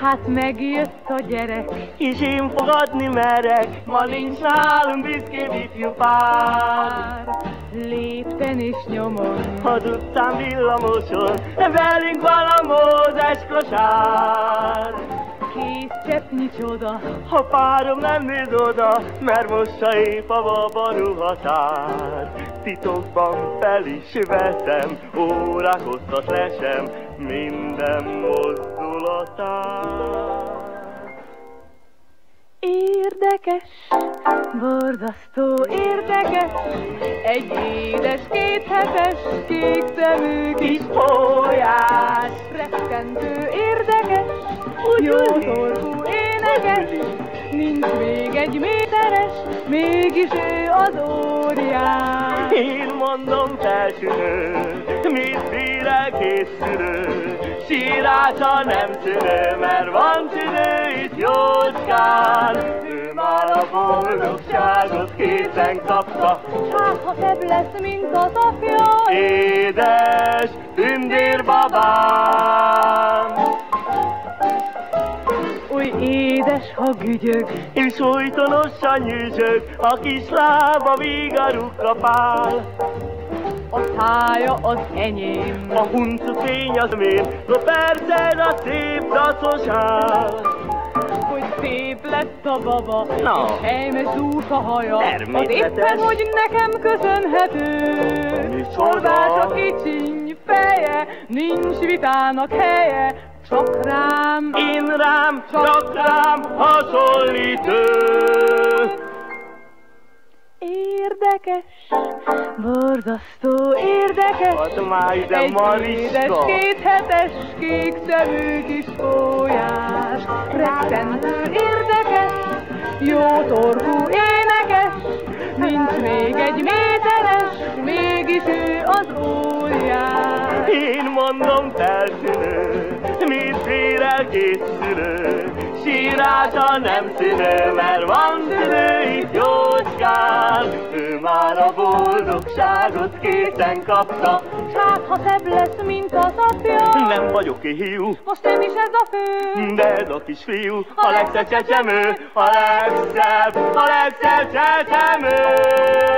Hát megjött a gyerek, és én fogadni merek, ma nincs nálunk büszkébb ifjú pár. Lépten és nyomon, az utcán villamoson, velünk van a mózes kosár. Kész cseppnyi csoda, ha párom nem néz oda, mert most a épp a baba ruhatár. Titokban fel is veszem, órák hosszat lesem, minden mozdulatát. Érdekes, borzasztó érdekes, egy édes, kéthetes, kék szemű kis folyás. Rettentő érdekes, jó torkú énekes, nincs még egy méteres, mégis ő az óriás. Én mondom felsülő, el készülő, sírása nem szülő, mert van szülő itt jócskán. Ő már a boldogságot készen kapta, Hát, ha szebb lesz, mint az apja, édes tündérbabám. Új édes, ha gügyög, És folytonosan a kis lába vigaruk kapál. a szája az enyém. A huncu fény az mér, no persze a szép dacos áll. hogy szép lett a baba, Na. és helyme zúg a haja, az éppen, hogy nekem köszönhető. Olvás a kicsiny feje, nincs vitának helye, csak rám. Én rám, csak rám hasonlítő. Érdekes, borzasztó érdekes, Add már ide, egy Mariska. kéthetes, kék szemű kis folyás. Rettentő érdekes, jó torkú énekes, nincs még egy méteres, mégis ő az óriás. Én mondom mit bír el készülő, sírása nem szülő, mert van szülő itt jócskán. Ő már a boldogságot készen kapta, S hát, ha szebb lesz, mint az apja, nem vagyok hiú, most nem is ez a fő. de ez a kisfiú, a legszebb csecsemő, a legszebb, a legszebb csecsemő.